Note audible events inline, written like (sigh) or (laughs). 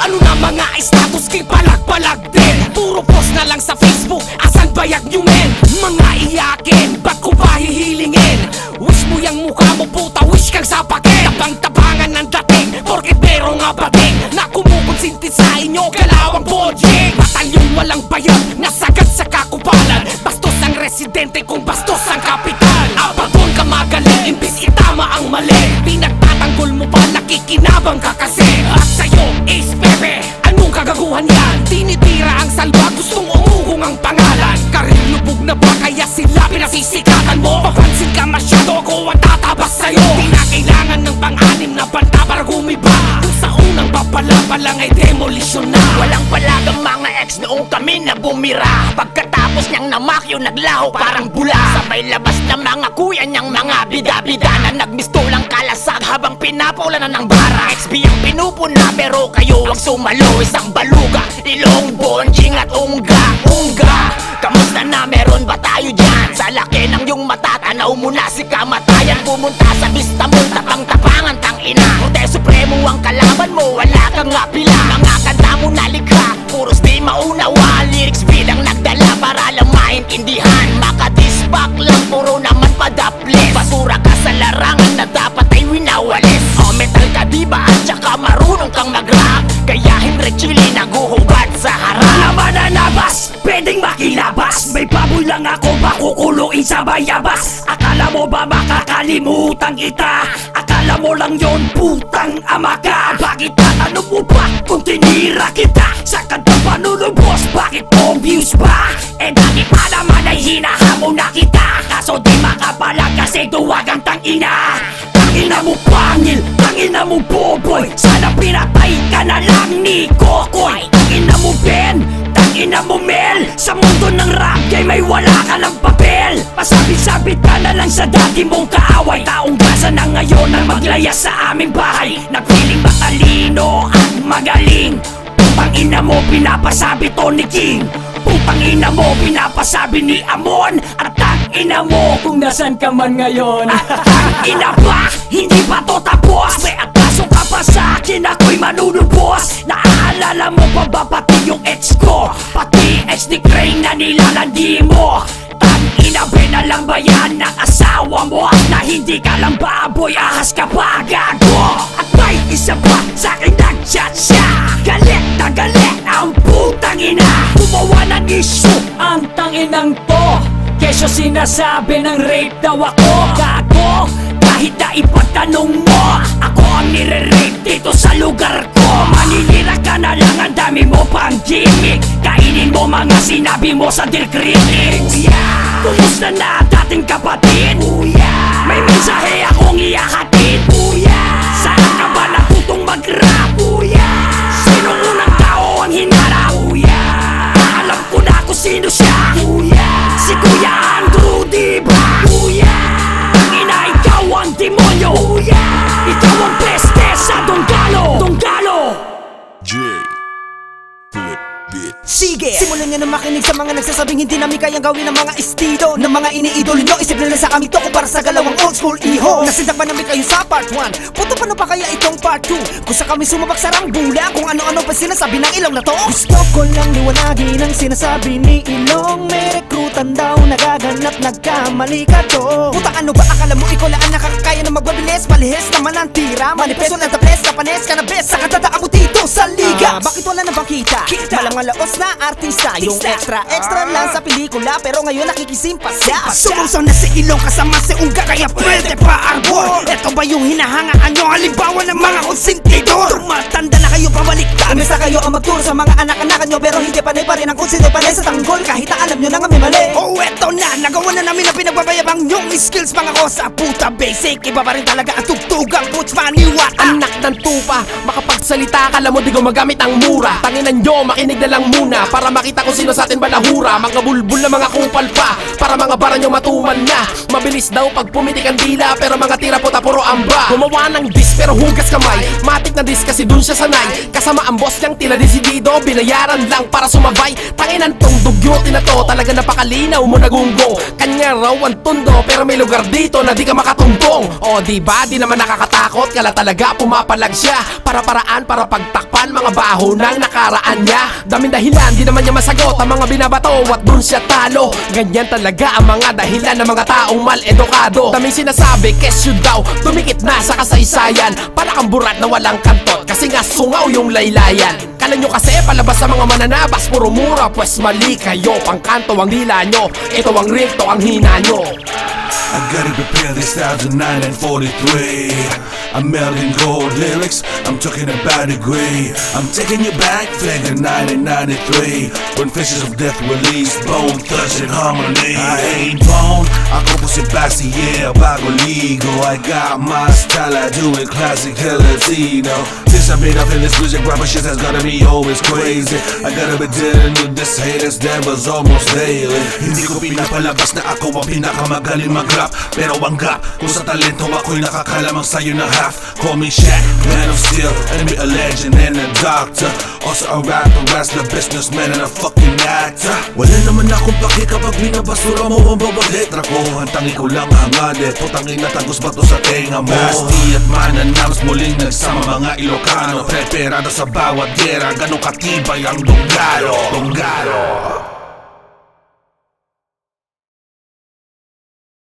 Ano na mga status kay palag-palag din? Puro post na lang sa Facebook. Asan bayag nyo kumukonsinti sa inyo Kalawang bodjing Batalyong walang bayad Nasagad sa kakupalan. Bastos ang residente Kung bastos ang kapital. Abaton ka magaling Imbis itama ang mali. Pinagtatanggol mo pa Nakikinabang ka kasi. At sa'yo is bebe Anong kagaguhan yan? Tinitira ang salba Gustong umugong ang pangalan. Karir lubog na ba Kaya sila pinasisikatan mo? Papansin ka masyado Ako ang tatabas sa'yo. Di na kailangan ng pang-anim na banta Para gumiba Kung sa unang babala pa lang ay demolisyon na. Walang palagang mga ex noong kami na bumira Pagkatapos niyang namakyo naglaho parang bula. Sabay labas ng mga kuya niyang mga bida-bida Na nagmistulang kalasag habang pinapaulan na ng bara. XB ang pinupuna pero kayo ang sumalo. Isang baluga, ilong, bonjing at unga Unga, kamusta na meron ba tayo dyan? Sa laki ng yung mata, tanaw mo na si kamatayan. Pumunta sa Bistamol, tapang-tapangan tang ina. Korte Supremo ang kalaban mo, wala kang nga pila Mga kanta mo nalikha, puros di maunawa. Lyrics bilang nagdala para lang maintindihan. Makadispak lang, puro naman padaplis. Basura ka sa larangan na dapat ay winawalis. O metal ka diba? At saka marunong kang mag-rap. Kaya Henry Chili naguhubad sa harap. Naman na nabas, pwedeng makilabas. May baboy lang ako makukuluin sa bayabas. Akala mo ba makakalimutan kita? Akala mo lang yon putang ama ka. Bakit tatanong mo ba kung tinira kita? Sa kanta panulubos, bakit obvious ba? Eh dati pa naman ay hinahamon na kita Kaso di makapalag kasi duwag ang tangina Tangina mo pangil, tangina mo boboy ka na lang sa dati mong kaaway. Taong gasa na ngayon ang maglaya sa aming bahay. Nagpiling matalino at magaling? Putang ina mo pinapasabi to ni King. Putang ina mo pinapasabi ni Amon. At tang ina mo kung nasan ka man ngayon. (laughs) Tang ina ba? Hindi pa to tapos? May ataso ka pa sa akin ako'y manunubos. Naaalala mo pa ba pati yung ex ko? Pati ex ni Crane na nilalandi mo Ina na lang ba yan ng asawa mo? Na hindi ka lang baboy ahas ka pa? Gago! At may isa pa sa akin nagchat siya. Galit na galit ang putang ina. Gumawa ng issue ang tanginang to. Kesyo sinasabi ng rape daw ako. Gago! Kahit na ipagtanong mo Ako ang nire-rape dito sa lugar ko. Manilira ka na lang ang dami mo pang mo mga sinabi mo sa dear critics Kumusta na dating kapatid? May mensahe akong iyahatid Sige! Simulan nyo na makinig sa mga nagsasabing hindi namin kayang gawin ng mga estilo Ng mga iniidolo nyo Isip nila sa kami to kung para sa galawang old school iho Nasindak ba namin kayo sa part 1? Puto paano pa kaya itong part 2? Kung sa kami sumabak sa rangbula Kung ano-ano pa sinasabi ng ilong na to Gusto ko lang liwanagin ang sinasabi ni Ilong May rekrutan daw nagaganap nagkamali ka to. Puta ano ba? Akala mo ikaw lang ang nakakakaya na magbabilis Malihis naman ang tira. Manifesto na the best Kapanes ka na best Sa katadaan mo dito sa liga. Bakit wala na bang kita? Malang malaos na artista. Yung extra extra lang sa pelikula Pero ngayon nakikisimpa siya. Sumusaw na si Ilong kasama si Unga Kaya pwede pa arbor. Ito ba yung hinahangaan nyo? Halimbawa ng mga konsentidor. Tumatanda na kayo pabaliktad. Umisa kayo ang magturo sa mga anak-anak nyo Pero hindi panay pa rin ang konsente panay sa tanggol. Kahit na alam nyo na nga may mali. Oh, eto na, nagawa na namin ang pinagbabayabang yung skills mga ko sa puta basic. Iba pa rin talaga ang tugtugang boots maniwata Anak ng tupa, makapagsalita ka mo di gumagamit ang mura. Tanginan nyo, makinig na lang muna Para makita kung sino sa atin balahura. Mga bulbul na mga kupal pa Para mga bara nyo matuman na. Mabilis daw pag pumitik ang dila Pero mga tira puta puro amba Gumawa ng dis pero hugas kamay. Matik na dis kasi dun siya sanay. Kasama ang boss niyang tila desidido Binayaran lang para sumabay. Tanginan tong dugyoti na to Talaga napakalinaw mo nagunggo Kanya raw ang tundo Pero may lugar dito na di ka makatumbong. O di ba? Di naman nakakatakot Kala talaga pumapalag siya. Para paraan para pagtakpan Mga baho ng nakaraan niya. Daming dahilan di naman niya masagot Ang mga binabato at dun siya talo. Ganyan talaga ang mga dahilan Ng mga taong mal-edukado. Daming sinasabi kesyo daw Tumikit na sa kasaysayan. Para kang burat na walang kantot Kasi nga sungaw yung laylayan Kala nyo kasi palabas sa mga mananabas Puro mura pues mali kayo Pangkanto ang dila nyo Ito ang real to ang hina nyo I gotta prepare this thousand nine and forty-three. I'm melting gold lyrics, I'm talking about degree. I'm taking you back, figure 1993. When Fishes of Death released, bone thugs in harmony. I ain't bone, ako po si Basti, yeah, bago ligo. I got my style, I do it classic, Latino. Since I've been up in this music, rapper shit has gotta be always crazy. I gotta be dealing with this haters, that was almost daily. Hindi ko pinapalabas na ako ang pinakamagaling mag-rap Pero ang gap, kung sa talento ako'y nakakalamang sa'yo ng half. Call me Shaq, man of steel, enemy a legend and a doctor. Also a rapper, wrestler, businessman and a fucking actor. Wala naman akong paki kapag binabasura mo ang bawat letra ko Hantang ikaw lang ang adet, putangin na tagos ba to sa tenga mo? Basti at mananams muling nagsama mga Ilocano. Preparado sa bawat gera, ganong katibay ang Donggalo. Donggalo